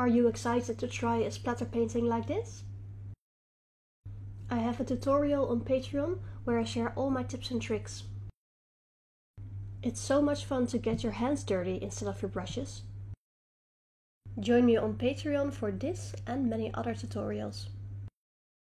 Are you excited to try a splatter painting like this? I have a tutorial on Patreon where I share all my tips and tricks. It's so much fun to get your hands dirty instead of your brushes. Join me on Patreon for this and many other tutorials.